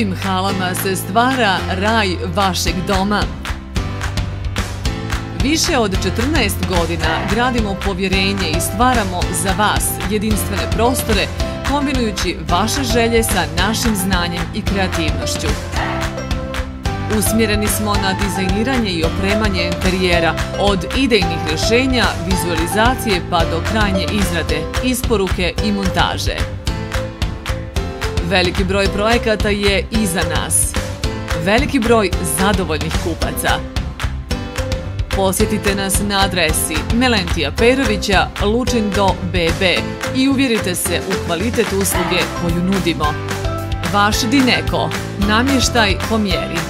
Ovim halama se stvara raj vašeg doma. Više od 14 godina gradimo povjerenje i stvaramo za vas jedinstvene prostore kombinujući vaše želje sa našim znanjem i kreativnošću. Usmjereni smo na dizajniranje i opremanje interijera od idejnih rješenja, vizualizacije pa do krajnje izrade, isporuke i montaže. Veliki broj projekata je iza nas. Veliki broj zadovoljnih kupaca. Posjetite nas na adresi Melentija Perovića, Lučin do BB i uvjerite se u kvalitet usluge koju nudimo. Vaš Dineko. Namještaj po mjeri.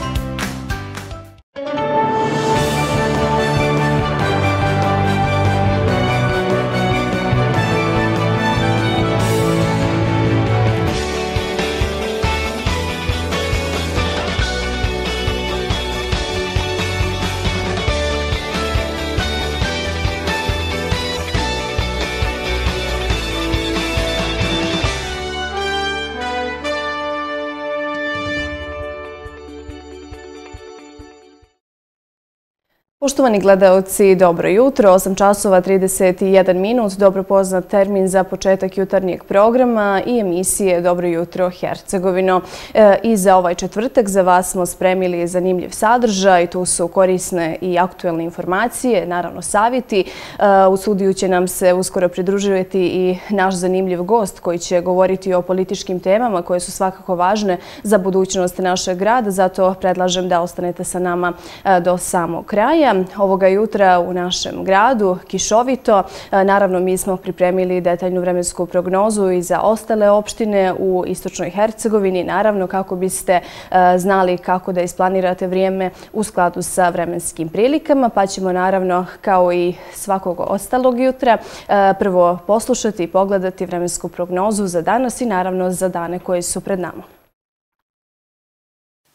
Poštovani gledalci, dobro jutro. 8 časova 31 minut, dobro poznat termin za početak jutarnjeg programa i emisije Dobro jutro Hercegovino. E, I za ovaj četvrtak za vas smo spremili zanimljiv sadržaj. Tu su korisne i aktuelne informacije, naravno savjeti. E, u studiju će nam se uskoro pridruživati i naš zanimljiv gost koji će govoriti o političkim temama koje su svakako važne za budućnost našeg grada. Zato predlažem da ostanete sa nama e, do samog kraja ovoga jutra u našem gradu, kišovito. E, naravno, mi smo pripremili detaljnu vremensku prognozu i za ostale opštine u Istočnoj Hercegovini. Naravno, kako biste e, znali kako da isplanirate vrijeme u skladu sa vremenskim prilikama, pa ćemo naravno, kao i svakog ostalog jutra, e, prvo poslušati i pogledati vremensku prognozu za danas i naravno za dane koji su pred nama.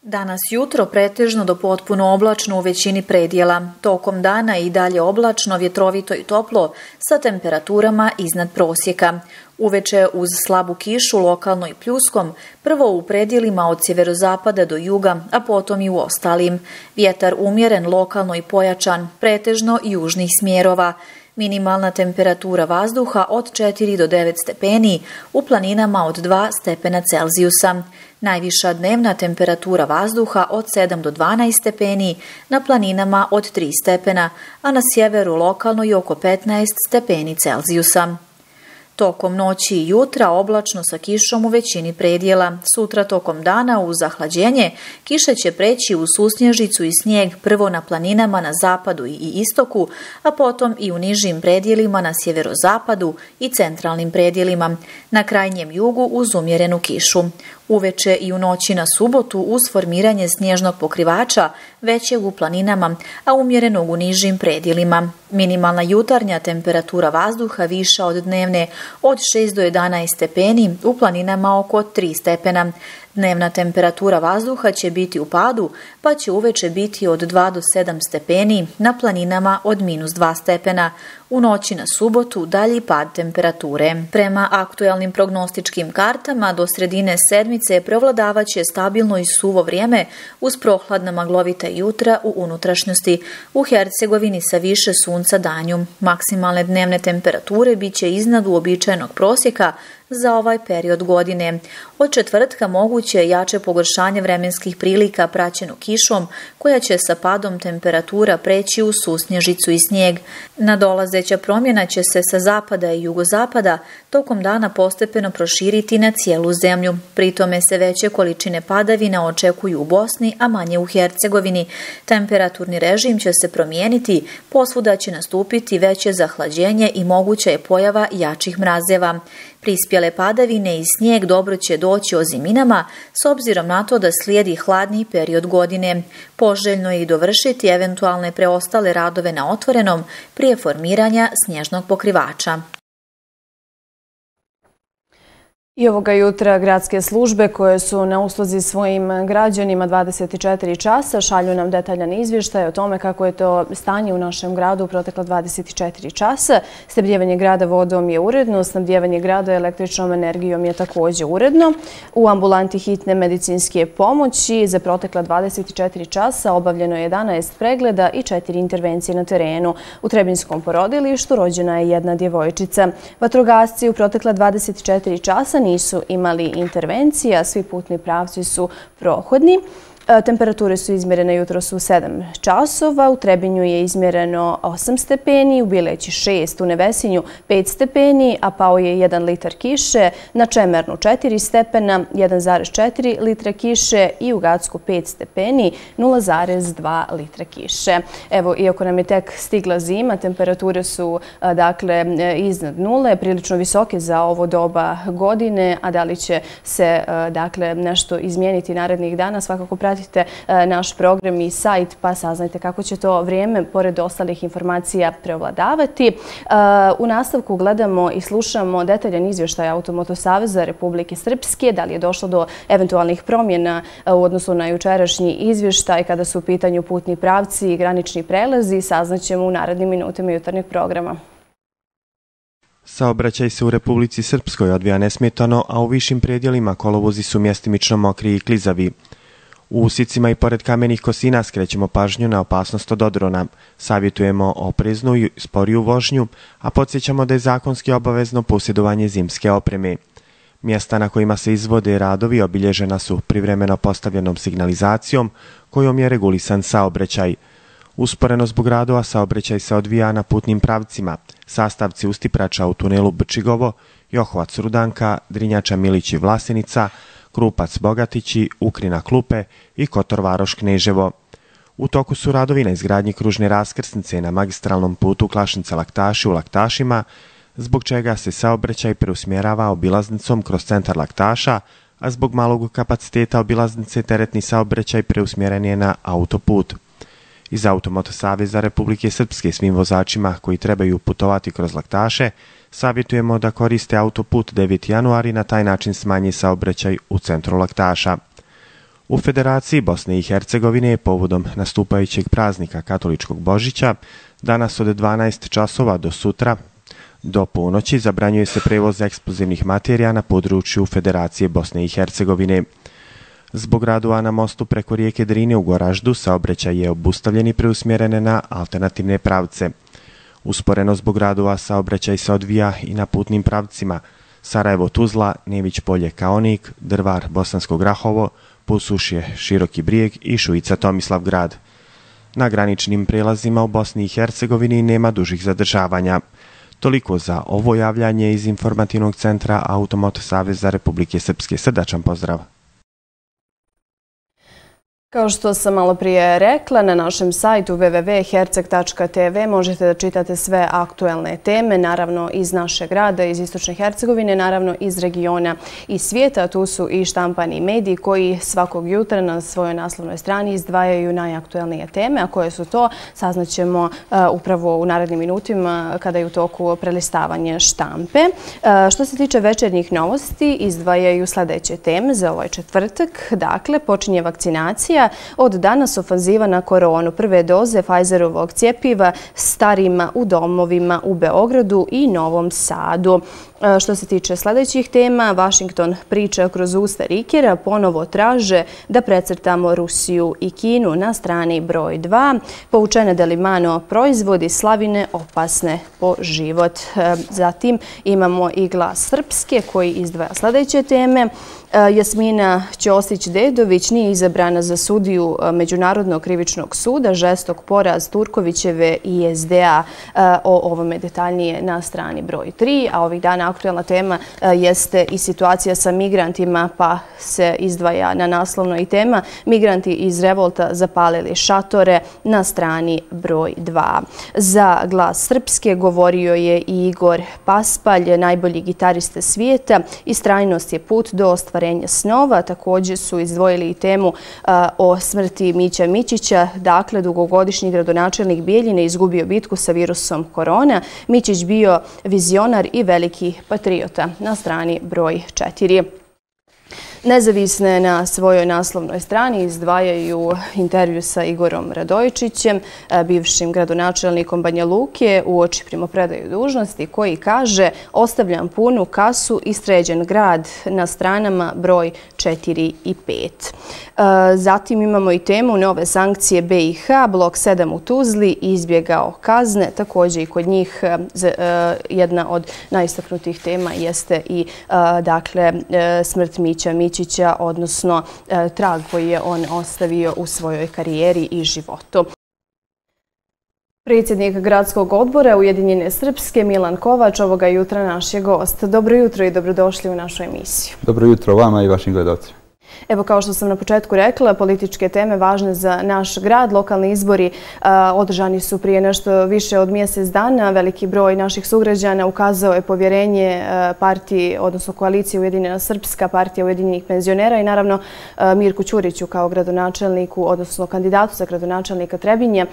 Danas jutro pretežno do potpuno oblačno u većini predjela. Tokom dana i dalje oblačno, vjetrovito i toplo sa temperaturama iznad prosjeka. Uveče uz slabu kišu, lokalno i pljuskom, prvo u predjelima od sjeverozapada do juga, a potom i u ostalim. Vjetar umjeren, lokalno i pojačan, pretežno južnih smjerova. Minimalna temperatura vazduha od 4 do 9 stepeni, u planinama od 2 stepena Celzijusa. Najviša dnevna temperatura vazduha od 7 do 12 stepeni, na planinama od 3 stepena, a na sjeveru lokalno i oko 15 stepeni Celzijusa. Tokom noći i jutra oblačno sa kišom u većini predjela. Sutra tokom dana u zahlađenje kiša će preći u susnježicu i snijeg prvo na planinama na zapadu i istoku, a potom i u nižim predjelima na sjeverozapadu i centralnim predjelima. Na krajnjem jugu uz umjerenu kišu. Uveče i u noći na subotu uz formiranje snježnog pokrivača većeg u planinama, a umjerenog u nižim predjelima. Minimalna jutarnja temperatura vazduha viša od dnevne od 6 do 11 stepeni, u planinama oko 3 stepena. Dnevna temperatura vazduha će biti u padu, pa će uveče biti od 2 do 7 stepeni, na planinama od minus 2 stepena. U noći na subotu dalji pad temperature. Prema aktuelnim prognostičkim kartama do sredine sedmice prevladavaće stabilno i suvo vrijeme uz prohladna maglovita jutra u unutrašnjosti. U Hercegovini sa više sunca danju. Maksimalne dnevne temperature biće iznad uobičajenog prosjeka, za ovaj period godine. Od četvrtka moguće je jače pogoršanje vremenskih prilika praćeno kišom, koja će sa padom temperatura preći u susnježicu i snijeg. Nadolazeća promjena će se sa zapada i jugozapada tokom dana postepeno proširiti na cijelu zemlju. Pritome se veće količine padavina očekuju u Bosni, a manje u Hercegovini. Temperaturni režim će se promijeniti, posvuda će nastupiti veće zahlađenje i moguća je pojava jačih mrazeva. Prispjele padavine i snijeg dobro će doći o ziminama s obzirom na to da slijedi hladni period godine. Poželjno je i dovršiti eventualne preostale radove na otvorenom prije formiranja snježnog pokrivača. I ovoga jutra gradske službe koje su na usluzi svojim građanima 24 časa šalju nam detaljan izvještaj o tome kako je to stanje u našem gradu u protekla 24 časa. Snabdjevanje grada vodom je uredno, snabdjevanje grada električnom energijom je također uredno. U ambulanti hitne medicinske pomoći za protekla 24 časa obavljeno je 11 pregleda i 4 intervencije na terenu. U Trebinskom porodilištu rođena je jedna djevojčica. Vatrogasci u protekla 24 časa nisu imali intervencija, svi putni pravci su prohodni. E, temperature su izmjerene jutro su 7 časova, u Trebinju je izmjereno 8 stepeni, u Bileći 6, u Nevesinju 5 stepeni, a pao je 1 litar kiše, na Čemernu 4 stepena, 1,4 litra kiše i u Gacku 5 stepeni, 0,2 litra kiše. Evo, iako nam je tek stigla zima, temperature su e, dakle e, iznad nule, prilično visoke za ovo doba godine, a da li će se dakle nešto izmijeniti narednih dana, svakako pratiti pratite e, naš program i sajt pa saznajte kako će to vrijeme, pored ostalih informacija, preovladavati. E, u nastavku gledamo i slušamo detaljan izvještaj Automotosaveza Republike Srpske, da li je došlo do eventualnih promjena e, u odnosu na jučerašnji izvještaj kada su u pitanju putni pravci i granični prelazi, saznaćemo u narednim minutima jutarnjeg programa. Saobraćaj se u Republici Srpskoj odvija nesmetano, a u višim predjelima kolovozi su mjestimično mokri i klizavi. U usicima i pored kamenih kosina skrećemo pažnju na opasnost od odrona, savjetujemo opreznu i sporiju vožnju, a podsjećamo da je zakonski obavezno posjedovanje zimske opreme. Mjesta na kojima se izvode radovi obilježena su privremeno postavljenom signalizacijom kojom je regulisan saobraćaj. Usporeno zbog radova saobraćaj se odvija na putnim pravcima, sastavci Ustiprača u tunelu Brčigovo, Johovac Rudanka, Drinjača Milić i Vlasenica, Krupac Bogatići, Ukrina Klupe i Kotor Varoš Kneževo. U toku su radovi na izgradnji kružne raskrsnice na magistralnom putu Klašnica Laktaši u Laktašima, zbog čega se saobraćaj preusmjerava obilaznicom kroz centar Laktaša, a zbog malog kapaciteta obilaznice teretni saobraćaj preusmjeren je na autoput. Iz Automoto Saveza Republike Srpske svim vozačima koji trebaju putovati kroz Laktaše, savjetujemo da koriste autoput 9. januari na taj način smanji saobraćaj u centru Laktaša. U Federaciji Bosne i Hercegovine je povodom nastupajućeg praznika katoličkog Božića danas od 12 časova do sutra do ponoći zabranjuje se prevoz eksplozivnih materija na području Federacije Bosne i Hercegovine. Zbog radova na mostu preko rijeke Drine u Goraždu saobraćaj je obustavljen i preusmjerene na alternativne pravce. Usporeno zbog radova saobraćaj se odvija i na putnim pravcima Sarajevo-Tuzla, Nević-Polje-Kaonik, Drvar, Bosansko-Grahovo, Pusušje, Široki brijeg i Šujica-Tomislav grad. Na graničnim prelazima u Bosni i Hercegovini nema dužih zadržavanja. Toliko za ovo javljanje iz informativnog centra Automot Saveza Republike Srpske. Srdačan pozdrav! Kao što sam malo prije rekla, na našem sajtu www.herceg.tv možete da čitate sve aktuelne teme, naravno iz našeg grada, iz Istočne Hercegovine, naravno iz regiona i svijeta. Tu su i štampani mediji koji svakog jutra na svojoj naslovnoj strani izdvajaju najaktuelnije teme, a koje su to saznaćemo e, upravo u narednim minutima kada je u toku prelistavanje štampe. E, što se tiče večernjih novosti, izdvajaju sljedeće teme za ovaj četvrtak. Dakle, počinje vakcinacija od danas ofanziva na koronu. Prve doze Pfizerovog cijepiva starima u domovima u Beogradu i Novom Sadu. E, što se tiče sljedećih tema, Washington priča kroz usta Rikera, ponovo traže da precrtamo Rusiju i Kinu na strani broj 2. Poučene Delimano proizvodi slavine opasne po život. E, zatim imamo i glas Srpske koji izdvaja sljedeće teme. E, Jasmina Ćosić-Dedović nije izabrana za sudiju e, Međunarodnog krivičnog suda, žestok poraz Turkovićeve i SDA e, o ovome detaljnije na strani broj 3, a ovih dana aktualna tema jeste i situacija sa migrantima, pa se izdvaja na naslovno i tema. Migranti iz revolta zapalili šatore na strani broj 2. Za glas Srpske govorio je i Igor Paspalj, najbolji gitariste svijeta. i strajnost je put do ostvaranja ostvarenje snova. Također su izdvojili i temu e, o smrti Mića Mićića. Dakle, dugogodišnji gradonačelnik Bijeljine izgubio bitku sa virusom korona. Mićić bio vizionar i veliki patriota na strani broj 4. Nezavisne na svojoj naslovnoj strani izdvajaju intervju sa Igorom Radojičićem, e, bivšim gradonačelnikom Banja Luke, u oči primopredaju dužnosti, koji kaže ostavljam punu kasu i sređen grad na stranama broj 4 i 5. Eh, zatim imamo i temu nove sankcije BiH, blok 7 u Tuzli, izbjegao kazne. Također i kod njih eh, eh, jedna od najistaknutih tema jeste i dakle, smrt Mića Mićića, odnosno trag koji je on ostavio u svojoj karijeri i životu. Predsjednik gradskog odbora Ujedinjene Srpske, Milan Kovač, ovoga jutra naš je gost. Dobro jutro i dobrodošli u našu emisiju. Dobro jutro vama i vašim gledalcima. Evo kao što sam na početku rekla, političke teme važne za naš grad. Lokalni izbori održani su prije nešto više od mjesec dana. Veliki broj naših sugrađana ukazao je povjerenje partiji, odnosno koalicije Ujedinjena Srpska, partija Ujedinjenih penzionera i naravno Mirku Ćuriću kao gradonačelniku, odnosno kandidatu za gradonačelnika Trebinje.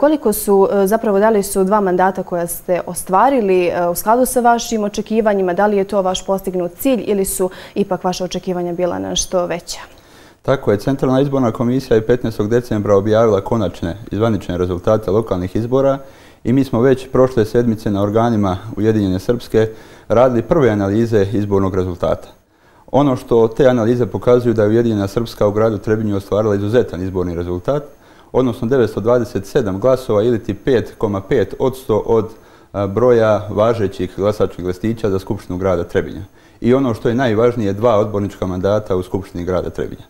Koliko su, zapravo da li su dva mandata koja ste ostvarili u skladu sa vašim očekivanjima? Da li je to vaš postignut cilj ili su ipak vaše očekivanja bila nešto veća. Tako je. Centralna izborna komisija je 15. decembra objavila konačne izvanične rezultate lokalnih izbora i mi smo već prošle sedmice na organima Ujedinjene Srpske radili prve analize izbornog rezultata. Ono što te analize pokazuju da je Ujedinjena Srpska u gradu Trebinju ostvarila izuzetan izborni rezultat, odnosno 927 glasova ili ti 5,5 odsto od broja važećih glasačkih listića za Skupštinu grada Trebinja. I ono što je najvažnije, dva odbornička mandata u Skupštini grada Trebinja.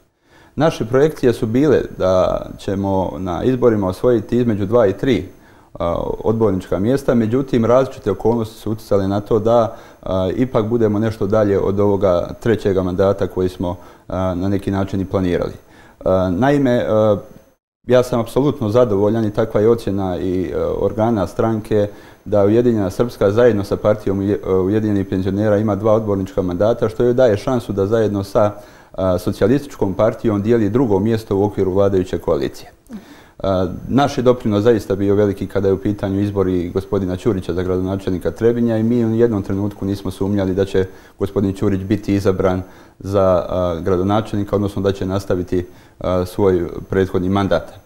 Naše projekcije su bile da ćemo na izborima osvojiti između dva i tri odbornička mjesta, međutim različite okolnosti su utjecali na to da ipak budemo nešto dalje od ovoga trećega mandata koji smo na neki način i planirali. Naime, ja sam apsolutno zadovoljan i takva je ocjena i organa stranke da Ujedinjena Srpska zajedno sa partijom e, Ujedinjenih penzionera ima dva odbornička mandata, što joj daje šansu da zajedno sa e, socijalističkom partijom dijeli drugo mjesto u okviru vladajuće koalicije. E, naš je doprinos zaista bio veliki kada je u pitanju izbori gospodina Ćurića za gradonačelnika Trebinja i mi u jednom trenutku nismo sumnjali da će gospodin Ćurić biti izabran za gradonačelnika, odnosno da će nastaviti svoj prethodni mandat.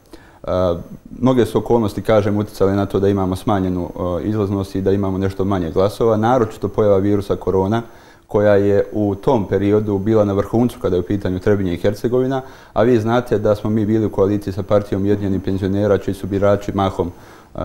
Mnoge su okolnosti, kažem, uticale na to da imamo smanjenu izlaznost i da imamo nešto manje glasova, naročito pojava virusa korona, koja je u tom periodu bila na vrhuncu kada je u pitanju Trebinje i Hercegovina, a vi znate da smo mi bili u koaliciji sa partijom Ujedinjenih penzionera, čiji su birači mahom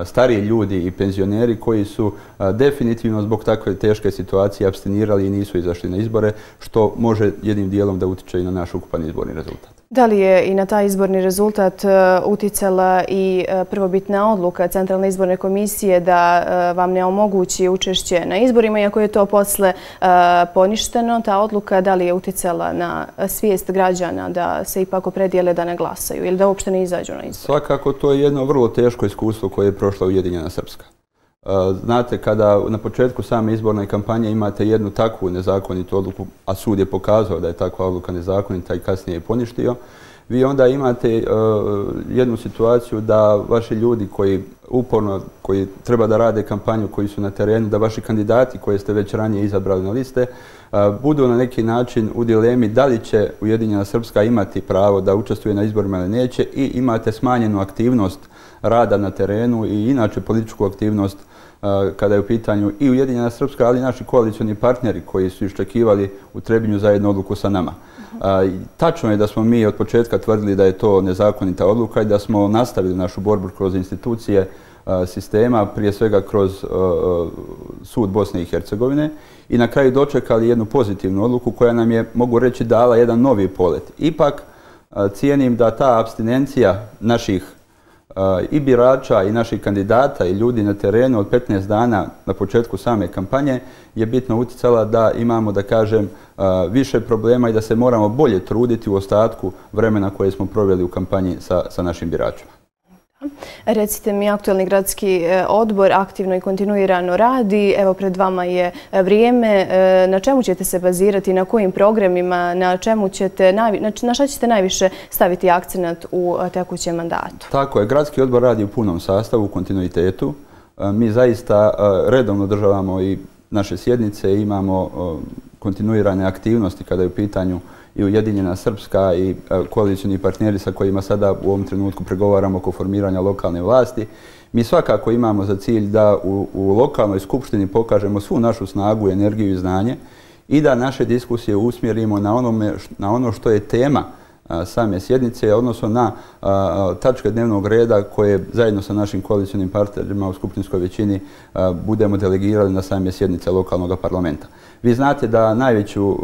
stariji ljudi i penzioneri koji su definitivno zbog takve teške situacije abstinirali i nisu izašli na izbore, što može jednim dijelom da utiče i na naš ukupan izborni rezultat. Da li je i na taj izborni rezultat e, uticala i e, prvobitna odluka Centralne izborne komisije da e, vam ne omogući učešće na izborima, iako je to posle poništeno, ta odluka da li je uticala na svijest građana da se ipak opredijele da ne glasaju ili da uopšte ne izađu na izbor? Svakako to je jedno vrlo teško iskustvo koje je prošla Ujedinjena Srpska. Eh, znate, kada na početku same izborne kampanje imate jednu takvu nezakonitu odluku, a sud je pokazao da je takva odluka nezakonita i kasnije je poništio, vi onda imate eh, jednu situaciju da vaši ljudi koji uporno, koji treba da rade kampanju, koji su na terenu, da vaši kandidati koje ste već ranije izabrali na liste, eh, budu na neki način u dilemi da li će Ujedinjena Srpska imati pravo da učestvuje na izborima ili neće i imate smanjenu aktivnost rada na terenu i inače političku aktivnost kada je u pitanju i Ujedinjena Srpska, ali i naši koalicijani partneri koji su iščekivali u Trebinju zajednu odluku sa nama. Tačno je da smo mi od početka tvrdili da je to nezakonita odluka i da smo nastavili našu borbu kroz institucije sistema, prije svega kroz sud Bosne i Hercegovine i na kraju dočekali jednu pozitivnu odluku koja nam je, mogu reći, dala jedan novi polet. Ipak cijenim da ta abstinencija naših i birača i naših kandidata i ljudi na terenu od 15 dana na početku same kampanje je bitno uticala da imamo, da kažem, više problema i da se moramo bolje truditi u ostatku vremena koje smo proveli u kampanji sa, sa našim biračima. Recite mi, aktualni gradski e, odbor aktivno i kontinuirano radi. Evo, pred vama je e, vrijeme. E, na čemu ćete se bazirati, na kojim programima, na čemu ćete, na šta ćete najviše staviti akcenat u tekućem mandatu? Tako je, gradski odbor radi u punom sastavu, u kontinuitetu. Mi zaista redovno državamo i naše sjednice, imamo kontinuirane aktivnosti kada je u pitanju i Ujedinjena Srpska i e, koalicijni partneri sa kojima sada u ovom trenutku pregovaramo oko formiranja lokalne vlasti. Mi svakako imamo za cilj da u, u lokalnoj skupštini pokažemo svu našu snagu, energiju i znanje i da naše diskusije usmjerimo na, onome, na ono što je tema e, same sjednice, odnosno na e, tačke dnevnog reda koje zajedno sa našim koalicijnim partnerima u skupštinskoj većini budemo delegirali na same sjednice lokalnog parlamenta. Vi znate da, najveću,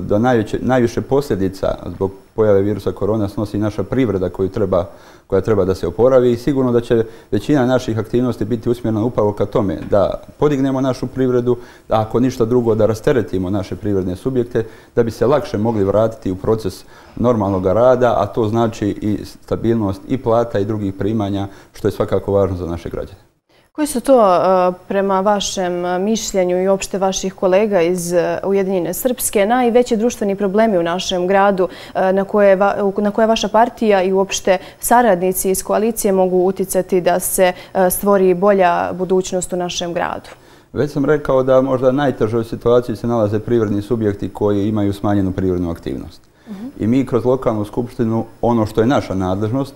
da najveće, najviše posljedica zbog pojave virusa korona snosi naša privreda koju treba, koja treba da se oporavi i sigurno da će većina naših aktivnosti biti usmjerena upravo ka tome da podignemo našu privredu, a ako ništa drugo da rasteretimo naše privredne subjekte, da bi se lakše mogli vratiti u proces normalnog rada, a to znači i stabilnost i plata i drugih primanja, što je svakako važno za naše građane. Koji su to e, prema vašem e, mišljenju i opšte vaših kolega iz e, Ujedinjene Srpske najveći društveni problemi u našem gradu na koje, na koje vaša partija i uopšte saradnici iz koalicije mogu uticati da se stvori bolja budućnost u našem gradu? Već sam rekao da možda najtežoj situaciji se nalaze privredni subjekti koji imaju smanjenu privrednu aktivnost. Mhm. I mi kroz lokalnu skupštinu, ono što je naša nadležnost,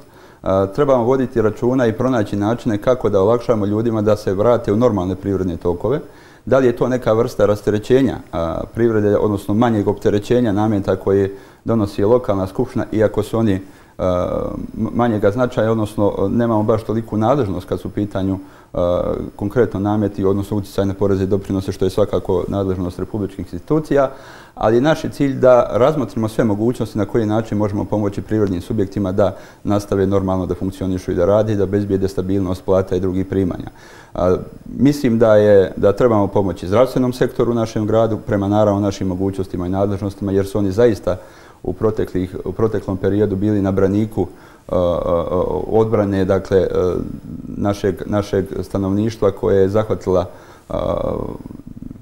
trebamo voditi računa i pronaći načine kako da olakšamo ljudima da se vrate u normalne privredne tokove. Da li je to neka vrsta rasterećenja privrede, odnosno manjeg opterećenja namjeta koje donosi lokalna skupština, iako su oni manjega značaja, odnosno nemamo baš toliku nadležnost kad su u pitanju konkretno nameti, odnosno utjecajne poreze i doprinose, što je svakako nadležnost republičkih institucija, ali je naš cilj da razmotrimo sve mogućnosti na koji način možemo pomoći privrednim subjektima da nastave normalno da funkcionišu i da radi, da bezbijede stabilnost plata i drugih primanja. Mislim da je da trebamo pomoći zdravstvenom sektoru u našem gradu prema naravno našim mogućnostima i nadležnostima, jer su oni zaista u, proteklih, u proteklom periodu bili na braniku odbrane dakle, našeg, našeg stanovništva koje je zahvatila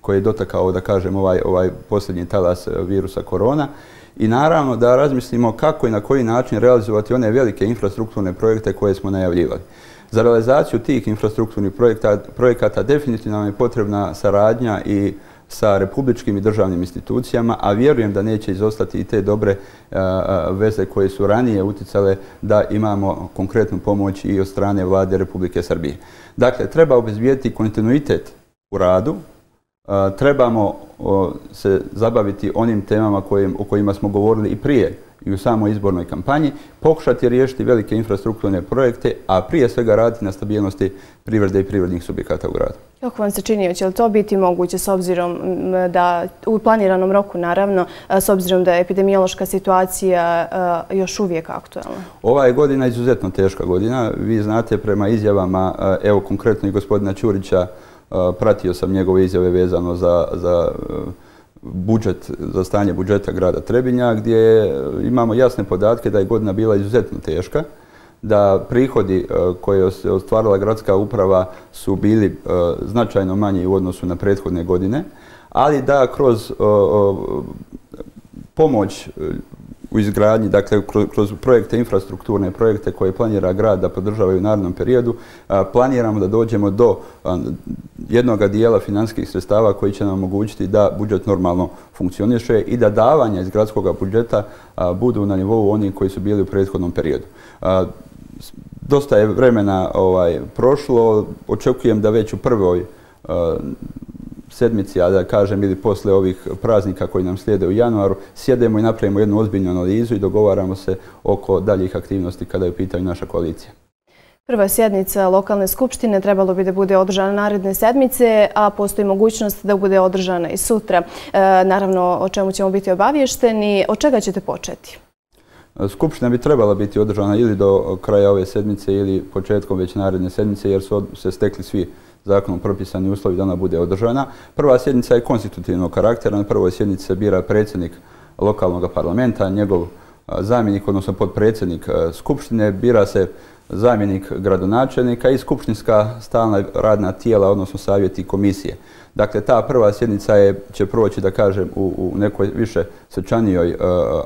koji je dotakao, da kažem, ovaj, ovaj posljednji talas eh, virusa korona. I naravno da razmislimo kako i na koji način realizovati one velike infrastrukturne projekte koje smo najavljivali. Za realizaciju tih infrastrukturnih projekta, projekata definitivno je potrebna saradnja i sa republičkim i državnim institucijama, a vjerujem da neće izostati i te dobre eh, eh, veze koje su ranije uticale da imamo konkretnu pomoć i od strane vlade Republike Srbije. Dakle, treba obezbijeti kontinuitet u radu, trebamo se zabaviti onim temama o kojima smo govorili i prije i u samoj izbornoj kampanji, pokušati riješiti velike infrastrukturne projekte, a prije svega raditi na stabilnosti privrede i privrednih subjekata u gradu. Kako vam se čini, će li to biti moguće s obzirom da u planiranom roku, naravno, s obzirom da je epidemiološka situacija još uvijek aktualna? Ova je godina izuzetno teška godina. Vi znate prema izjavama, evo konkretno i gospodina Ćurića, pratio sam njegove izjave vezano za, za e, budžet, za stanje budžeta grada Trebinja, gdje e, imamo jasne podatke da je godina bila izuzetno teška, da prihodi e, koje je ostvarila gradska uprava su bili značajno manji u odnosu na prethodne godine, ali da kroz pomoć u izgradnji, dakle kroz projekte, infrastrukturne projekte koje planira grad da podržavaju u narodnom periodu, planiramo da dođemo do jednog dijela finanskih sredstava koji će nam omogućiti da budžet normalno funkcioniše i da davanja iz gradskog budžeta budu na nivou onih koji su bili u prethodnom periodu. Dosta je vremena ovaj, prošlo, očekujem da već u prvoj sedmici, a da kažem, ili posle ovih praznika koji nam slijede u januaru, sjedemo i napravimo jednu ozbiljnu analizu i dogovaramo se oko daljih aktivnosti kada je u pitanju naša koalicija. Prva sjednica lokalne skupštine trebalo bi da bude održana naredne sedmice, a postoji mogućnost da bude održana i sutra. E, naravno, o čemu ćemo biti obavješteni, od čega ćete početi? Skupština bi trebala biti održana ili do kraja ove sedmice ili početkom već naredne sedmice, jer su se stekli svi zakonom propisani uslovi da ona bude održana. Prva sjednica je konstitutivnog karaktera. Na prvoj sjednici se bira predsjednik lokalnog parlamenta, njegov zamjenik, odnosno podpredsjednik Skupštine. Bira se zamjenik gradonačelnika i skupštinska stalna radna tijela, odnosno savjeti komisije. Dakle, ta prva sjednica je, će proći, da kažem, u, u nekoj više svečanijoj uh,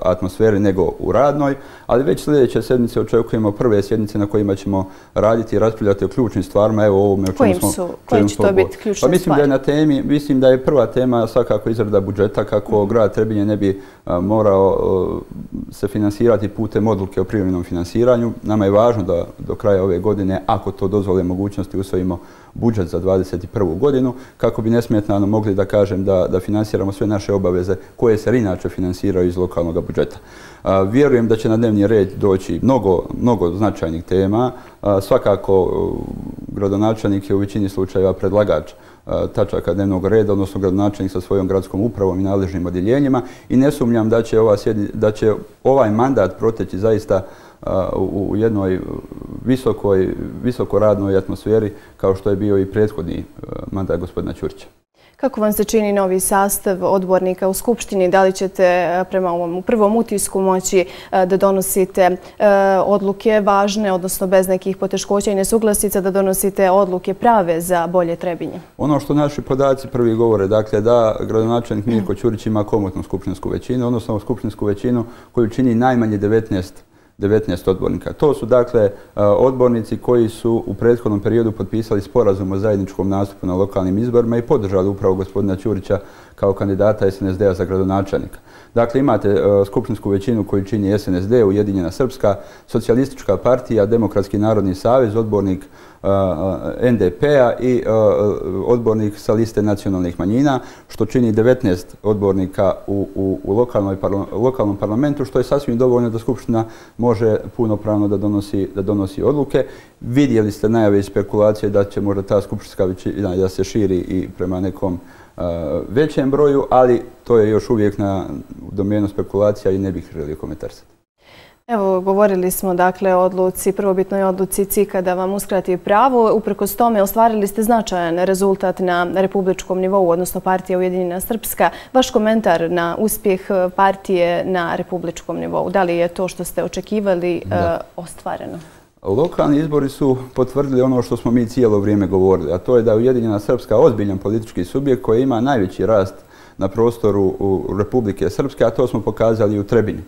atmosferi nego u radnoj, ali već sljedeće sedmice očekujemo prve sjednice na kojima ćemo raditi i raspravljati o ključnim stvarima. Evo ovome o čemu smo... Kojim će to biti ključne pa mislim da je na temi, mislim da je prva tema svakako izrada budžeta kako mm. grad Trebinje ne bi uh, morao uh, se finansirati putem odluke o privremenom finansiranju. Nama je važno da do kraja ove godine, ako to dozvole mogućnosti, usvojimo budžet za 2021. godinu, kako bi nesmetnano mogli da kažem da, da finansiramo sve naše obaveze koje se inače finansiraju iz lokalnog budžeta. A, vjerujem da će na dnevni red doći mnogo, mnogo značajnih tema. A, svakako, gradonačelnik je u većini slučajeva predlagač tačaka dnevnog reda, odnosno gradonačelnik sa svojom gradskom upravom i nadležnim odjeljenjima i ne sumnjam da će, ova da će ovaj mandat proteći zaista u jednoj visokoj, visoko radnoj atmosferi kao što je bio i prethodni mandat gospodina Ćurića. Kako vam se čini novi sastav odbornika u Skupštini? Da li ćete prema ovom prvom utisku moći da donosite odluke važne, odnosno bez nekih poteškoća i nesuglasica, da donosite odluke prave za bolje trebinje? Ono što naši podaci prvi govore, dakle da gradonačelnik Mirko Ćurić ima komotnu skupštinsku većinu, odnosno skupštinsku većinu koju čini najmanje 19 19 odbornika. To su dakle e, odbornici koji su u prethodnom periodu potpisali sporazum o zajedničkom nastupu na lokalnim izborima i podržali upravo gospodina Ćurića kao kandidata SNSD-a za gradonačelnika. Dakle, imate e, skupštinsku većinu koju čini SNSD, Ujedinjena Srpska, Socijalistička partija, Demokratski narodni savez, odbornik Eh, NDP-a i eh, odbornik sa liste nacionalnih manjina, što čini 19 odbornika u, u, u lokalnom parlamentu, što je sasvim dovoljno da Skupština može punopravno da donosi, da donosi odluke. Vidjeli ste najave i spekulacije da će možda ta skupštinska većina da se širi i prema nekom eh, većem broju, ali to je još uvijek na domenu spekulacija i ne bih želio komentarsati. Evo, govorili smo dakle o odluci, prvobitnoj odluci CIKA da vam uskrati pravo. Upreko s tome ostvarili ste značajan rezultat na republičkom nivou, odnosno partija Ujedinjena Srpska. Vaš komentar na uspjeh partije na republičkom nivou, da li je to što ste očekivali e, ostvareno? Lokalni izbori su potvrdili ono što smo mi cijelo vrijeme govorili, a to je da je Ujedinjena Srpska ozbiljan politički subjekt koji ima najveći rast na prostoru Republike Srpske, a to smo pokazali u Trebinju.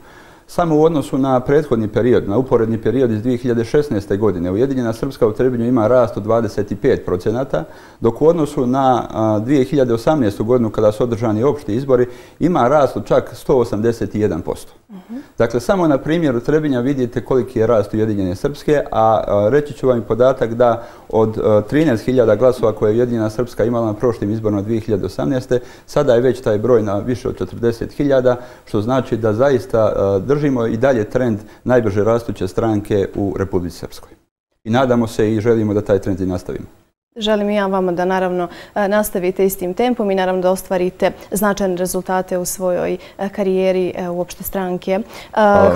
Samo u odnosu na prethodni period, na uporedni period iz 2016. godine, Ujedinjena Srpska u Trebinju ima rast od 25%, dok u odnosu na 2018. godinu kada su održani opšti izbori ima rast od čak 181%. Dakle, samo na primjeru Trebinja vidite koliki je rast Ujedinjene Srpske, a reći ću vam i podatak da od 13.000 glasova koje je Ujedinjena Srpska imala na prošlim izborima 2018. sada je već taj broj na više od 40.000, što znači da zaista držimo i dalje trend najbrže rastuće stranke u Republici Srpskoj. I nadamo se i želimo da taj trend i nastavimo. Želim i ja vama da naravno e, nastavite istim tempom i naravno da ostvarite značajne rezultate u svojoj e, karijeri e, uopšte stranke.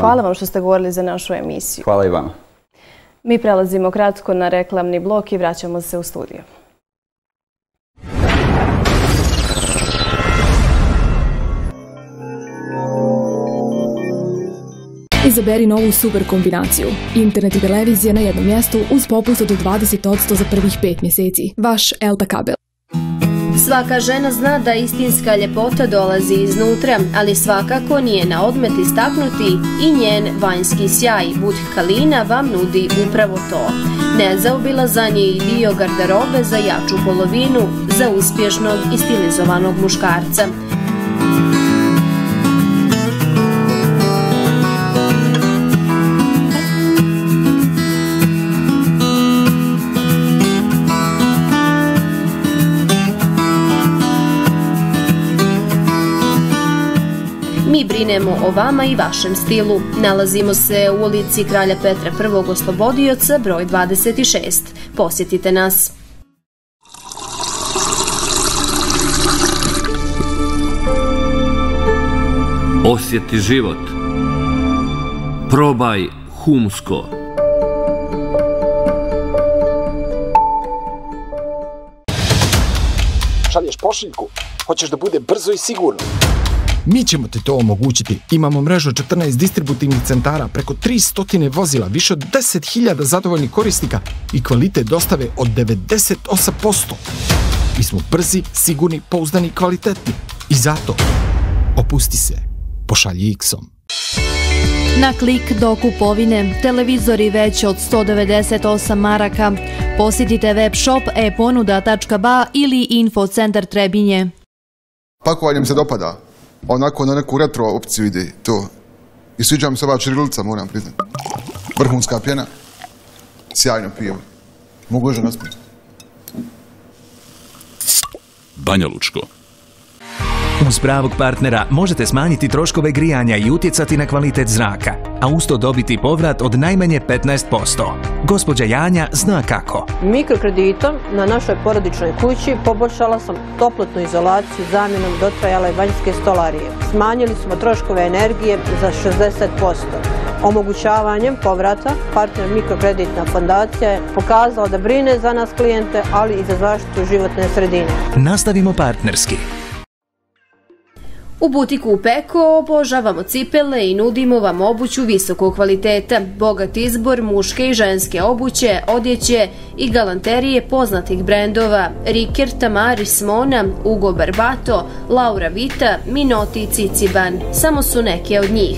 Hvala vam što ste govorili za našu emisiju. Hvala i vama. Mi prelazimo kratko na reklamni blok i vraćamo se u studiju. Izaberi novu super kombinaciju. Internet i televizija na jednom mjestu uz popust od 20% za prvih 5 mjeseci. Vaš Elta Kabel. Svaka žena zna da istinska ljepota dolazi iznutra, ali svakako nije na odmet istaknuti i njen vanjski sjaj. Bud Kalina vam nudi upravo to. Nezaobilazan je i dio garderobe za jaču polovinu, za uspješnog i stilizovanog muškarca. Brinemo o vama i vašem stilu. Nalazimo se u ulici Kralja Petra I. Oslobodioca, broj 26. Posjetite nas. Osjeti život. Probaj humsko. Šalješ pošiljku? Hoćeš da bude brzo i sigurno? Mi ćemo ti to omogućiti. Imamo mrežu 14 distributivnih centara, preko 300 vozila, više od 10.000 zadovoljnih korisnika i kvalitet dostave od 98%. Mi smo brzi, sigurni, pouzdani i kvalitetni. I zato, opusti se, pošalji X-om. Na klik do kupovine, televizori već od 198 maraka. Posjetite web shop e-ponuda.ba ili infocentar Trebinje. Pakovanje mi se dopada. Onako na neku retro opciju ide to. I sviđa mi se ova čirilica, moram priznati. Vrhunska pjena. Sjajno pivo. Mogu još naspiti. Banja Lučko. Uz pravog partnera možete smanjiti troškove grijanja i utjecati na kvalitet zraka, a usto dobiti povrat od najmanje 15%. Gospođa Janja zna kako. Mikrokreditom na našoj porodičnoj kući poboljšala sam toplotnu izolaciju zamjenom dotrajale vanjske stolarije. Smanjili smo troškove energije za 60%. Omogućavanjem povrata partner mikrokreditna fondacija je pokazala da brine za nas klijente, ali i za zaštitu životne sredine. Nastavimo partnerski. U butiku Peko obožavamo cipele i nudimo vam obuću visokog kvaliteta, bogat izbor muške i ženske obuće, odjeće i galanterije poznatih brendova Riker, Tamari, Smona, Ugo Barbato, Laura Vita, Minoti i Ciciban. Samo su neke od njih.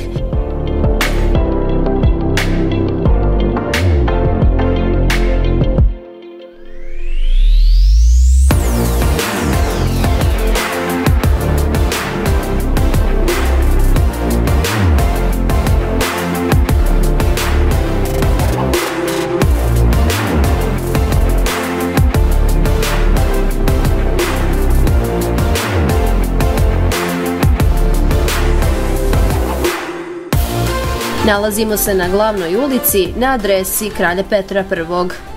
Nalazimo se na glavnoj ulici na adresi Kralja Petra I.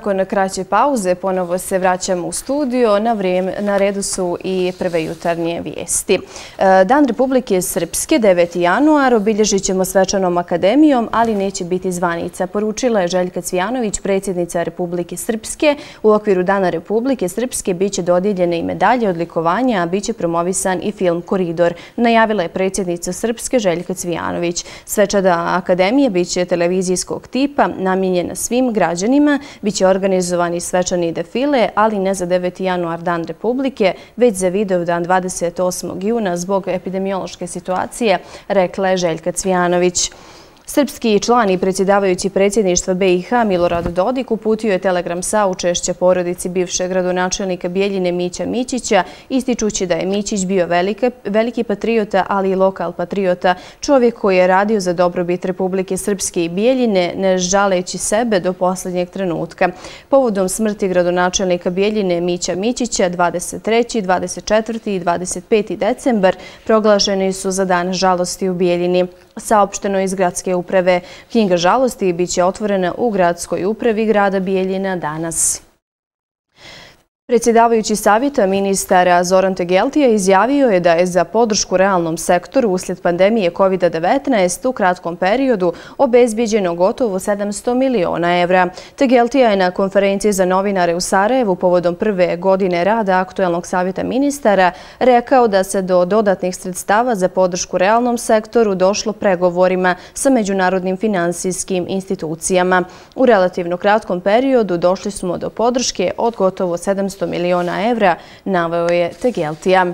Nakon kraće pauze ponovo se vraćamo u studio. Na, vrijeme, na redu su i prve jutarnje vijesti. E, Dan Republike Srpske, 9. januar, obilježit ćemo svečanom akademijom, ali neće biti zvanica. Poručila je Željka Cvijanović, predsjednica Republike Srpske. U okviru Dana Republike Srpske bit će dodijeljene i medalje odlikovanja, a bit će promovisan i film Koridor. Najavila je predsjednica Srpske Željka Cvijanović. Svečada akademije bit će televizijskog tipa, namjenjena svim građanima, Biće organizovani svečani defile, ali ne za 9. januar Dan Republike, već za video dan 28. juna zbog epidemiološke situacije, rekla je Željka Cvijanović. Srpski član i predsjedavajući predsjedništva BiH Milorad Dodik uputio je telegram sa učešća porodici bivšeg gradonačelnika Bijeljine Mića Mićića, ističući da je Mićić bio veliki patriota, ali i lokal patriota, čovjek koji je radio za dobrobit Republike Srpske i Bijeljine, ne žaleći sebe do posljednjeg trenutka. Povodom smrti gradonačelnika Bijeljine Mića Mićića 23. 24. i 25. decembar proglašeni su za dan žalosti u Bijeljini. Saopšteno iz gradske uprave. Knjiga žalosti biće otvorena u gradskoj upravi grada Bijeljina danas. Predsjedavajući savjeta ministara Zoran Tegeltija izjavio je da je za podršku realnom sektoru uslijed pandemije COVID-19 u kratkom periodu obezbiđeno gotovo 700 miliona evra. Tegeltija je na konferenciji za novinare u Sarajevu povodom prve godine rada aktuelnog savjeta ministara rekao da se do dodatnih sredstava za podršku realnom sektoru došlo pregovorima sa međunarodnim finansijskim institucijama. U relativno kratkom periodu došli smo do podrške od gotovo 700 miliona evra, naveo je Tegeltija.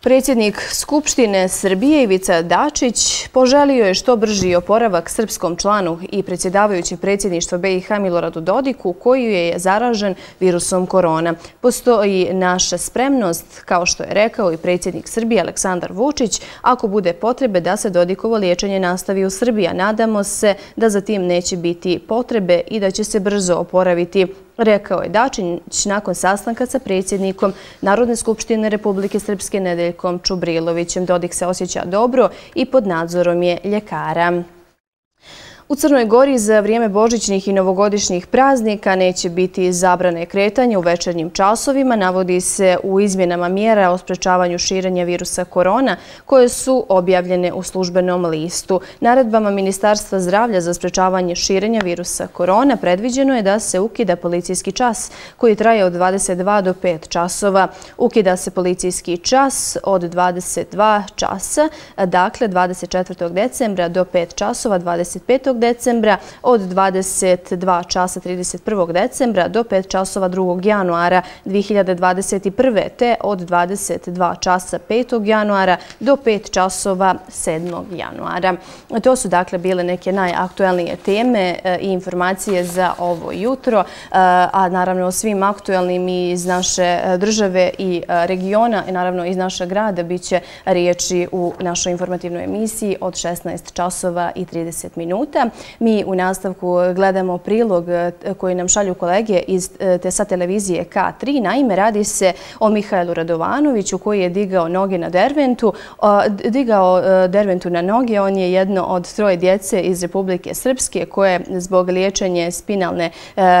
Predsjednik Skupštine Srbije Ivica Dačić poželio je što brži oporavak srpskom članu i predsjedavajući predsjedništva BiH Miloradu Dodiku koji je zaražen virusom korona. Postoji naša spremnost, kao što je rekao i predsjednik Srbije Aleksandar Vučić, ako bude potrebe da se Dodikovo liječenje nastavi u Srbiji. Nadamo se da za tim neće biti potrebe i da će se brzo oporaviti rekao je Dačić nakon sastanka sa predsjednikom Narodne skupštine Republike Srpske nedeljkom Čubrilovićem. Dodik se osjeća dobro i pod nadzorom je ljekara. U Crnoj Gori za vrijeme božićnih i novogodišnjih praznika neće biti zabrane kretanje u večernjim časovima. Navodi se u izmjenama mjera o sprečavanju širenja virusa korona koje su objavljene u službenom listu. Naredbama Ministarstva zdravlja za sprečavanje širenja virusa korona predviđeno je da se ukida policijski čas koji traje od 22 do 5 časova. Ukida se policijski čas od 22 časa, dakle 24. decembra do 5 časova 25 decembra, od 22 časa 31. decembra do 5 časova 2. januara 2021. te od 22 časa 5. januara do 5 časova 7. januara. To su dakle bile neke najaktuelnije teme eh, i informacije za ovo jutro, eh, a naravno o svim aktuelnim iz naše eh, države i regiona i naravno iz našeg grada bit će riječi u našoj informativnoj emisiji od 16 časova i 30 minuta. Mi u nastavku gledamo prilog e, koji nam šalju kolege iz e, te sa televizije K3. Naime, radi se o Mihajlu Radovanoviću koji je digao noge na Derventu. Digao e, Derventu na noge. On je jedno od troje djece iz Republike Srpske koje zbog liječenja spinalne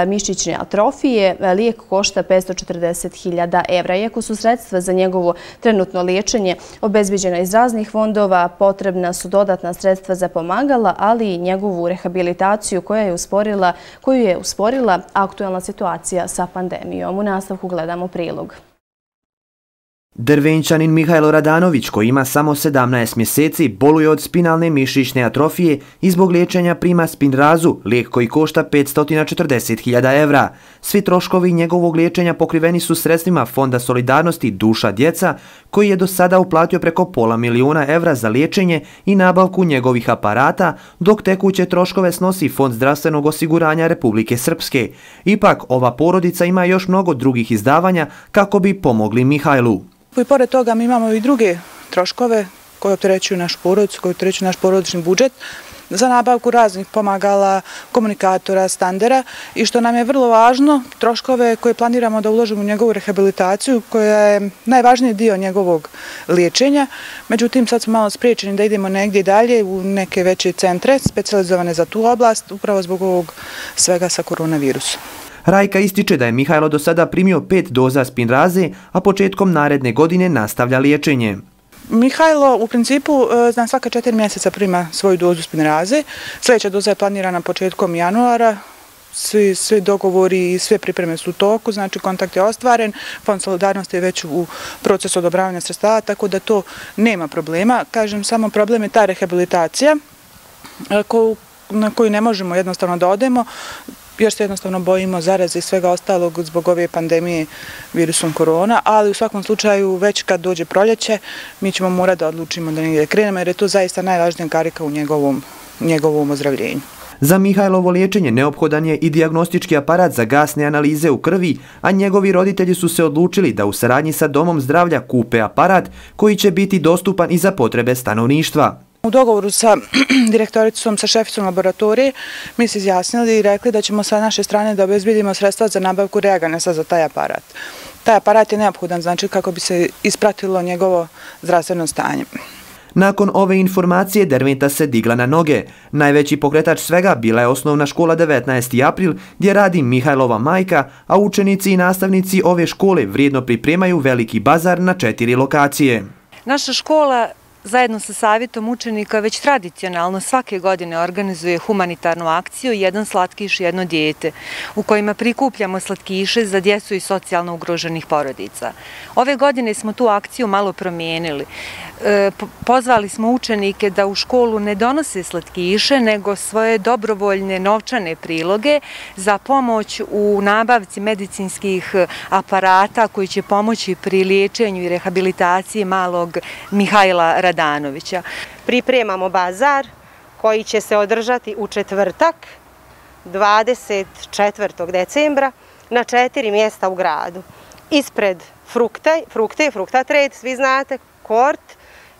mišićne atrofije lijek košta 540.000 evra. Iako su sredstva za njegovo trenutno liječenje obezbiđena iz raznih fondova, potrebna su dodatna sredstva za pomagala, ali i njegovu rehabilitaciju koja je usporila, koju je usporila aktuelna situacija sa pandemijom. U nastavku gledamo prilog. Drvenčanin Mihajlo Radanović, koji ima samo 17 mjeseci, boluje od spinalne mišićne atrofije i zbog liječenja prima spinrazu, lijek koji košta 540.000 evra. Svi troškovi njegovog liječenja pokriveni su sredstvima Fonda solidarnosti Duša djeca, koji je do sada uplatio preko pola milijuna evra za liječenje i nabavku njegovih aparata, dok tekuće troškove snosi Fond zdravstvenog osiguranja Republike Srpske. Ipak, ova porodica ima još mnogo drugih izdavanja kako bi pomogli Mihajlu. I pored toga mi imamo i druge troškove koje opterećuju naš porodicu, koje opterećuju naš porodični budžet. za nabavku raznih pomagala, komunikatora, standera i što nam je vrlo važno, troškove koje planiramo da uložimo u njegovu rehabilitaciju, koja je najvažniji dio njegovog liječenja. Međutim, sad smo malo spriječeni da idemo negdje dalje u neke veće centre specializovane za tu oblast, upravo zbog ovog svega sa koronavirusom. Rajka ističe da je Mihajlo do sada primio pet doza spinraze, a početkom naredne godine nastavlja liječenje. Mihajlo u principu e, zna na svaka četiri mjeseca prima svoju dozu spinraze. Sljedeća doza je planirana početkom januara. Svi, svi dogovori i sve pripreme su u toku, znači kontakt je ostvaren, fond solidarnosti je već u procesu odobravanja sredstava, tako da to nema problema. Kažem, samo problem je ta rehabilitacija e, ko, na koju ne možemo jednostavno da odemo još se jednostavno bojimo zaraze i svega ostalog zbog ove pandemije virusom korona, ali u svakom slučaju već kad dođe proljeće mi ćemo morati da odlučimo da negdje krenemo jer je to zaista najvažnija karika u njegovom, njegovom ozdravljenju. Za Mihajlovo liječenje neophodan je i diagnostički aparat za gasne analize u krvi, a njegovi roditelji su se odlučili da u saradnji sa Domom zdravlja kupe aparat koji će biti dostupan i za potrebe stanovništva. U dogovoru sa direktoricom, sa šeficom laboratorije, mi se izjasnili i rekli da ćemo sa naše strane da obezbidimo sredstva za nabavku reaganesa za taj aparat. Taj aparat je neophodan, znači kako bi se ispratilo njegovo zdravstveno stanje. Nakon ove informacije Derventa se digla na noge. Najveći pokretač svega bila je osnovna škola 19. april gdje radi Mihajlova majka, a učenici i nastavnici ove škole vrijedno pripremaju veliki bazar na četiri lokacije. Naša škola zajedno sa savjetom učenika već tradicionalno svake godine organizuje humanitarnu akciju Jedan slatkiš, jedno dijete, u kojima prikupljamo slatkiše za djecu i socijalno ugroženih porodica. Ove godine smo tu akciju malo promijenili. E, pozvali smo učenike da u školu ne donose slatkiše, nego svoje dobrovoljne novčane priloge za pomoć u nabavci medicinskih aparata koji će pomoći pri liječenju i rehabilitaciji malog Mihajla Radanovića. Pripremamo bazar koji će se održati u četvrtak 24. decembra na četiri mjesta u gradu. Ispred frukte, frukte, fruktatred, svi znate, kort,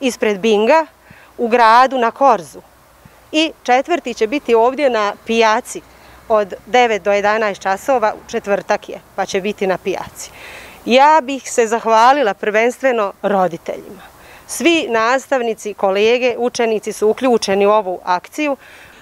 ispred Binga u gradu na Korzu. I četvrti će biti ovdje na pijaci od 9 do 11 časova, četvrtak je, pa će biti na pijaci. Ja bih se zahvalila prvenstveno roditeljima. Svi nastavnici, kolege, učenici su uključeni u ovu akciju.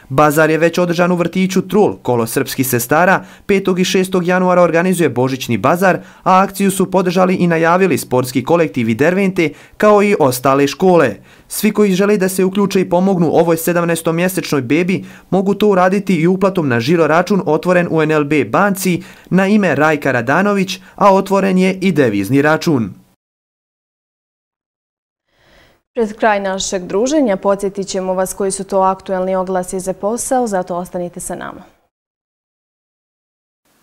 Bazar je već održan u vrtiću Trul, kolo srpskih sestara. 5. i 6. januara organizuje Božićni bazar, a akciju su podržali i najavili sportski kolektivi Dervente, kao i ostale škole. Svi koji žele da se uključe i pomognu ovoj 17-mjesečnoj bebi, mogu to uraditi i uplatom na žiro račun otvoren u NLB banci na ime Rajka Radanović, a otvoren je i devizni račun. Pred kraj našeg druženja podsjetit ćemo vas koji su to aktuelni oglasi za posao, zato ostanite sa nama.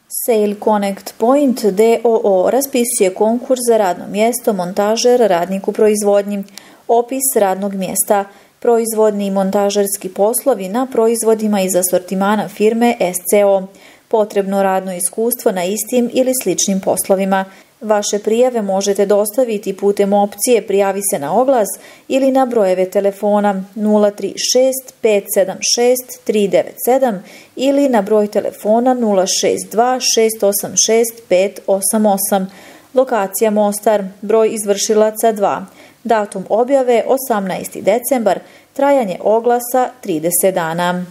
Sale Connect Point DOO raspisuje konkurs za radno mjesto montažer radnik u proizvodnji. Opis radnog mjesta proizvodni i montažerski poslovi na proizvodima iz asortimana firme SCO. Potrebno radno iskustvo na istim ili sličnim poslovima. Vaše prijave možete dostaviti putem opcije Prijavi se na oglas ili na brojeve telefona 036 576 397 ili na broj telefona 062 686 588. Lokacija Mostar, broj izvršilaca 2. Datum objave 18. decembar, trajanje oglasa 30 dana.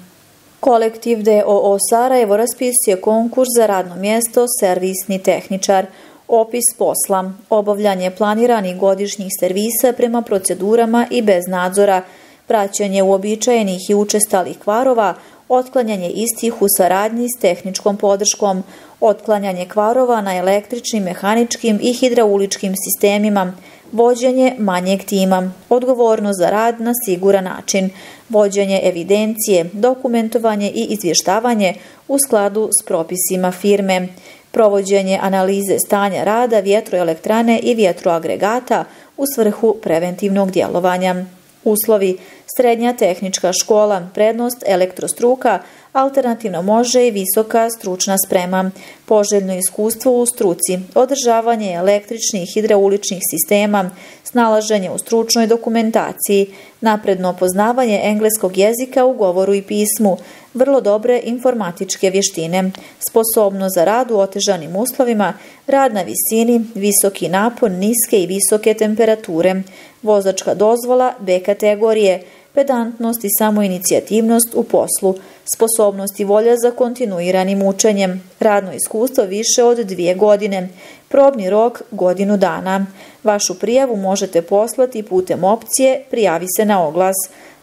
Kolektiv DOO Sarajevo raspisuje konkurs za radno mjesto servisni tehničar. Opis posla, obavljanje planiranih godišnjih servisa prema procedurama i bez nadzora, praćanje uobičajenih i učestalih kvarova, otklanjanje istih u saradnji s tehničkom podrškom, otklanjanje kvarova na električnim, mehaničkim i hidrauličkim sistemima, vođenje manjeg tima, odgovorno za rad na siguran način, vođenje evidencije, dokumentovanje i izvještavanje u skladu s propisima firme, provođenje analize stanja rada vjetroelektrane i vjetroagregata u svrhu preventivnog djelovanja. Uslovi. Srednja tehnička škola, prednost elektrostruka, alternativno može i visoka stručna sprema, poželjno iskustvo u struci, održavanje električnih i hidrauličnih sistema, snalaženje u stručnoj dokumentaciji, napredno poznavanje engleskog jezika u govoru i pismu, vrlo dobre informatičke vještine, sposobno za rad u otežanim uslovima, rad na visini, visoki napon, niske i visoke temperature, vozačka dozvola B kategorije, pedantnost i samoinicijativnost u poslu, sposobnost i volja za kontinuiranim učenjem, radno iskustvo više od dvije godine, probni rok godinu dana. Vašu prijavu možete poslati putem opcije Prijavi se na oglas.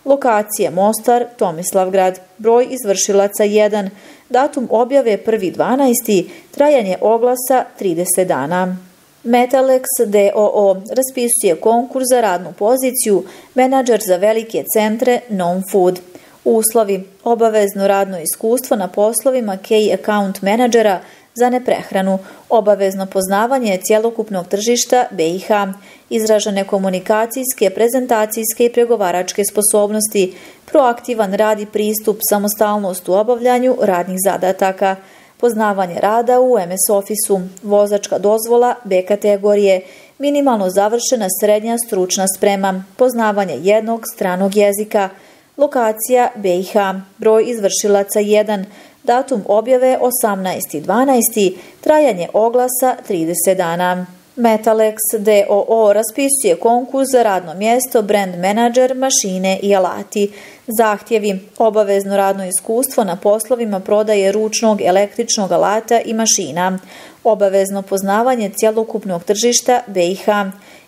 Lokacije Mostar, Tomislavgrad, broj izvršilaca 1, datum objave 1.12. trajanje oglasa 30 dana. Metalex DOO raspisuje konkurs za radnu poziciju menadžer za velike centre non-food. Uslovi obavezno radno iskustvo na poslovima key account menadžera za neprehranu, obavezno poznavanje cjelokupnog tržišta BiH, izražene komunikacijske, prezentacijske i pregovaračke sposobnosti, proaktivan rad i pristup, samostalnost u obavljanju radnih zadataka, poznavanje rada u MS Office-u, vozačka dozvola B kategorije, minimalno završena srednja stručna sprema, poznavanje jednog stranog jezika, lokacija BiH, broj izvršilaca 1, datum objave 18.12., trajanje oglasa 30 dana. Metalex DOO raspisuje konkurs za radno mjesto brand menadžer, mašine i alati. Zahtjevi, obavezno radno iskustvo na poslovima prodaje ručnog električnog alata i mašina, obavezno poznavanje cjelokupnog tržišta BiH,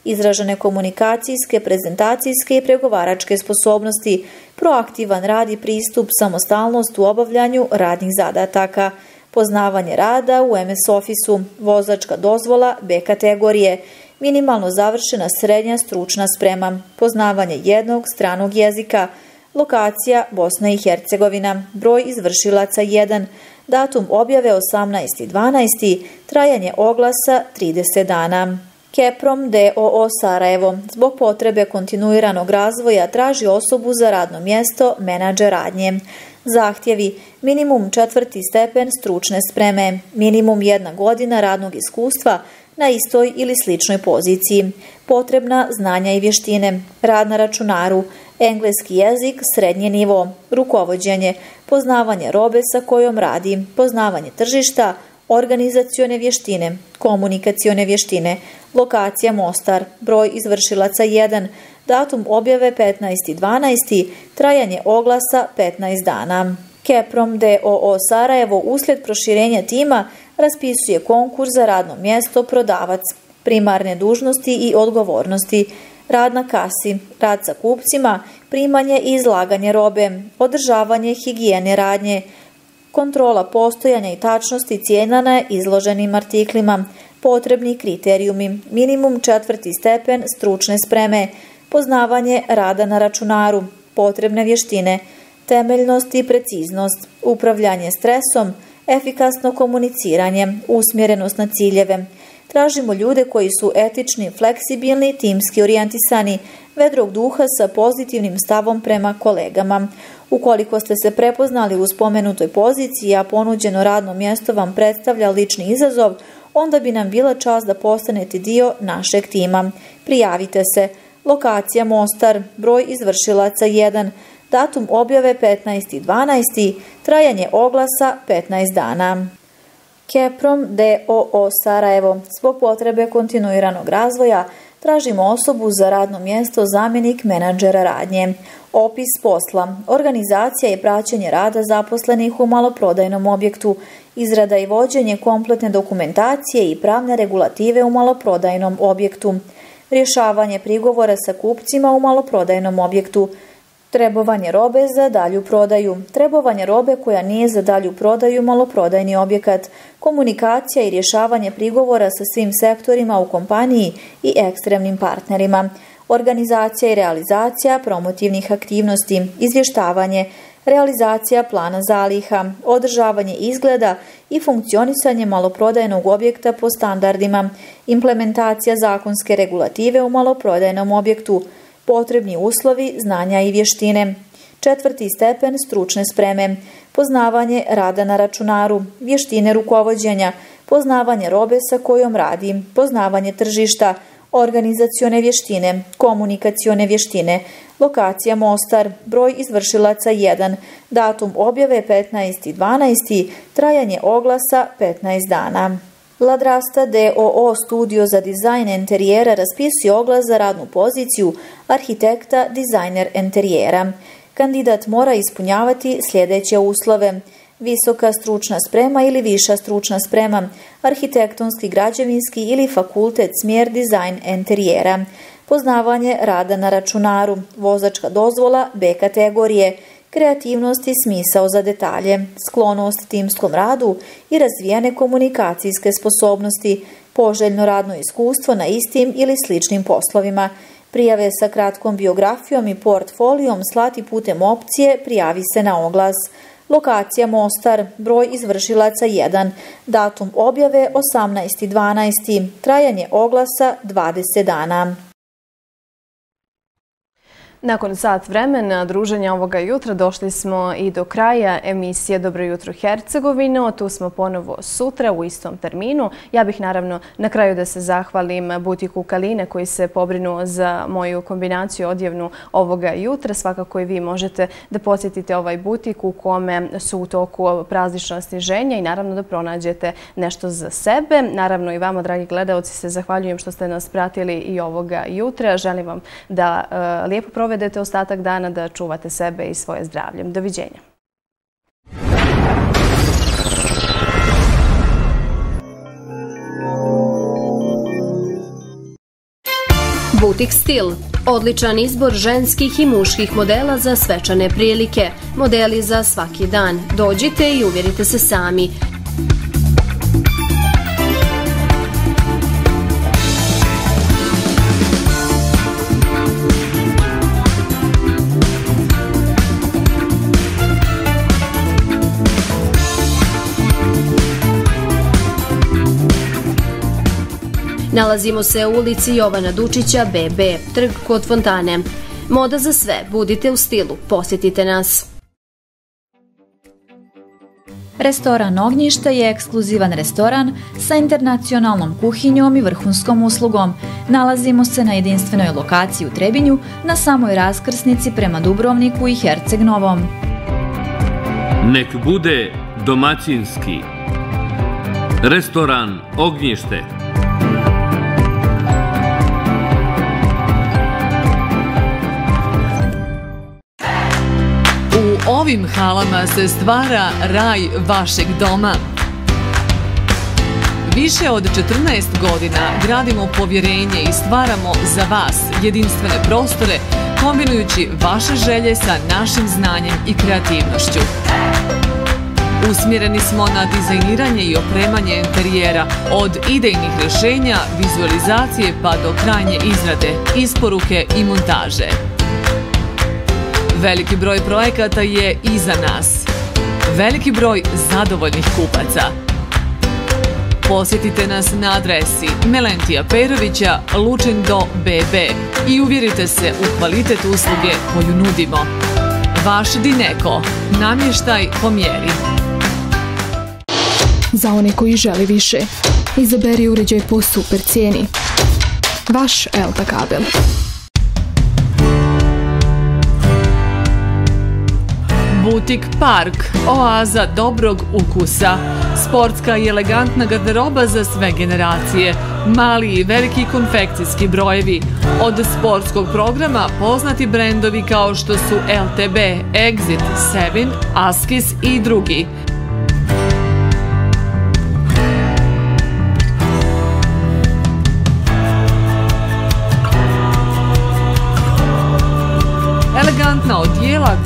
izražene komunikacijske, prezentacijske i pregovaračke sposobnosti, proaktivan rad i pristup, samostalnost u obavljanju radnih zadataka, poznavanje rada u MS Office-u, vozačka dozvola B kategorije, minimalno završena srednja stručna sprema, poznavanje jednog stranog jezika, lokacija Bosna i Hercegovina, broj izvršilaca 1, datum objave 18.12., trajanje oglasa 30 dana. Keprom DOO Sarajevo zbog potrebe kontinuiranog razvoja traži osobu za radno mjesto menadžer radnje. Zahtjevi. Minimum četvrti stepen stručne spreme, minimum jedna godina radnog iskustva na istoj ili sličnoj poziciji, potrebna znanja i vještine, rad na računaru, engleski jezik, srednje nivo, rukovodđenje, poznavanje robe sa kojom radi, poznavanje tržišta, organizacione vještine, komunikacione vještine, lokacija Mostar, broj izvršilaca 1, datum objave 15.12. trajanje oglasa 15 dana. Keprom DOO Sarajevo uslijed proširenja tima raspisuje konkurs za radno mjesto prodavac, primarne dužnosti i odgovornosti, rad na kasi, rad sa kupcima, primanje i izlaganje robe, održavanje higijene radnje, kontrola postojanja i tačnosti cijena na izloženim artiklima, potrebni kriterijumi, minimum četvrti stepen stručne spreme, poznavanje rada na računaru, potrebne vještine, temeljnost i preciznost, upravljanje stresom, efikasno komuniciranje, usmjerenost na ciljeve. Tražimo ljude koji su etični, fleksibilni, timski orijentisani, vedrog duha sa pozitivnim stavom prema kolegama. Ukoliko ste se prepoznali u spomenutoj poziciji, a ponuđeno radno mjesto vam predstavlja lični izazov, onda bi nam bila čast da postanete dio našeg tima. Prijavite se. Lokacija Mostar, broj izvršilaca 1, datum objave 15.12. trajanje oglasa 15 dana. Keprom DOO Sarajevo, zbog potrebe kontinuiranog razvoja, tražimo osobu za radno mjesto zamjenik menadžera radnje. Opis posla, organizacija i praćenje rada zaposlenih u maloprodajnom objektu, izrada i vođenje kompletne dokumentacije i pravne regulative u maloprodajnom objektu, rješavanje prigovora sa kupcima u maloprodajnom objektu, trebovanje robe za dalju prodaju, trebovanje robe koja nije za dalju prodaju maloprodajni objekat, komunikacija i rješavanje prigovora sa svim sektorima u kompaniji i ekstremnim partnerima, organizacija i realizacija promotivnih aktivnosti, izvještavanje, realizacija plana zaliha, održavanje izgleda i funkcionisanje maloprodajnog objekta po standardima, implementacija zakonske regulative u maloprodajnom objektu, potrebni uslovi, znanja i vještine. Četvrti stepen stručne spreme, poznavanje rada na računaru, vještine rukovodđenja, poznavanje robe sa kojom radi, poznavanje tržišta, organizacione vještine, komunikacione vještine, lokacija Mostar, broj izvršilaca 1, datum objave 15.12. trajanje oglasa 15 dana. Ladrasta DOO Studio za dizajn enterijera raspisuje oglas za radnu poziciju arhitekta dizajner enterijera. Kandidat mora ispunjavati sljedeće uslove – visoka stručna sprema ili viša stručna sprema, arhitektonski, građevinski ili fakultet smjer dizajn enterijera, poznavanje rada na računaru, vozačka dozvola B kategorije, kreativnost i smisao za detalje, sklonost timskom radu i razvijene komunikacijske sposobnosti, poželjno radno iskustvo na istim ili sličnim poslovima, Prijave sa kratkom biografijom i portfolijom slati putem opcije Prijavi se na oglas. Lokacija Mostar, broj izvršilaca 1, datum objave 18.12. Trajanje oglasa 20 dana. Nakon sat vremena druženja ovoga jutra došli smo i do kraja emisije Dobro jutro Hercegovino. Tu smo ponovo sutra u istom terminu. Ja bih naravno na kraju da se zahvalim butiku Kaline koji se pobrinuo za moju kombinaciju odjevnu ovoga jutra. Svakako i vi možete da posjetite ovaj butik u kome su u toku praznična sniženja i naravno da pronađete nešto za sebe. Naravno i vama, dragi gledalci, se zahvaljujem što ste nas pratili i ovoga jutra. Želim vam da e, lijepo provedete provedete ostatak dana da čuvate sebe i svoje zdravlje. Doviđenja. Butik Stil. Odličan izbor ženskih i muških modela za svečane prilike. Modeli za svaki dan. Dođite i uvjerite se sami. Nalazimo se u ulici Jovana Dučića, BB, trg kod Fontane. Moda za sve, budite u stilu, posjetite nas. Restoran Ognjište je ekskluzivan restoran sa internacionalnom kuhinjom i vrhunskom uslugom. Nalazimo se na jedinstvenoj lokaciji u Trebinju, na samoj raskrsnici prema Dubrovniku i Herceg Novom. Nek bude domaćinski. Restoran Ognjište. Ovim halama se stvara raj vašeg doma. Više od 14 godina gradimo povjerenje i stvaramo za vas jedinstvene prostore kombinujući vaše želje sa našim znanjem i kreativnošću. Usmjereni smo na dizajniranje i opremanje interijera od idejnih rješenja, vizualizacije pa do krajnje izrade, isporuke i montaže. Veliki broj projekata je iza nas. Veliki broj zadovoljnih kupaca. Posjetite nas na adresi Melentija Perovića, Lučindo BB i uvjerite se u kvalitet usluge koju nudimo. Vaš Dineko. Namještaj po mjeri. Za one koji želi više, izaberi uređaj po super cijeni. Vaš Elta Kabel. Butik Park, oaza dobrog ukusa. Sportska i elegantna garderoba za sve generacije. Mali i veliki konfekcijski brojevi. Od sportskog programa poznati brendovi kao što su LTB, Exit, Sevin, Askis i drugi.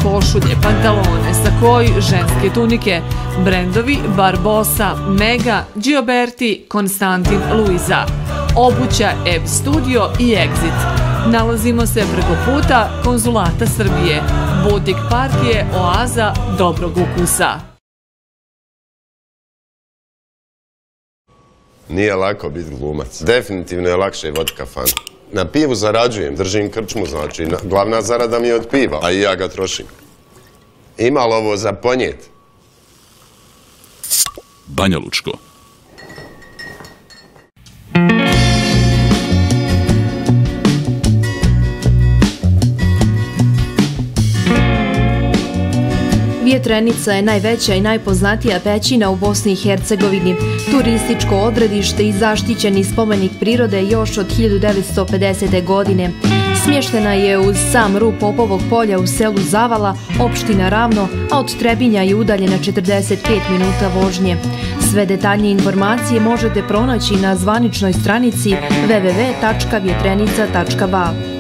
Košulje, pantalone, sakoj, ženske tunike, brendovi Barbosa, Mega, Gioberti, Konstantin, Luisa, obuća Eb Studio i Exit. Nalazimo se preko puta Konzulata Srbije. Butik Park je oaza dobrog ukusa. Nije lako biti glumac. Definitivno je lakše voditi kafanu. Na pivu zarađujem, držim krčmu, znači glavna zarada mi je od piva, a i ja ga trošim. Ima li ovo za ponjet? Banja Lučko. Vjetrenica je najveća i najpoznatija pećina u Bosni i Hercegovini, turističko odredište i zaštićeni spomenik prirode još od 1950. godine. Smještena je uz sam ru Popovog polja u selu Zavala, opština Ravno, a od Trebinja je udaljena 45 minuta vožnje. Sve detaljnije informacije možete pronaći na zvaničnoj stranici www.vjetrenica.ba.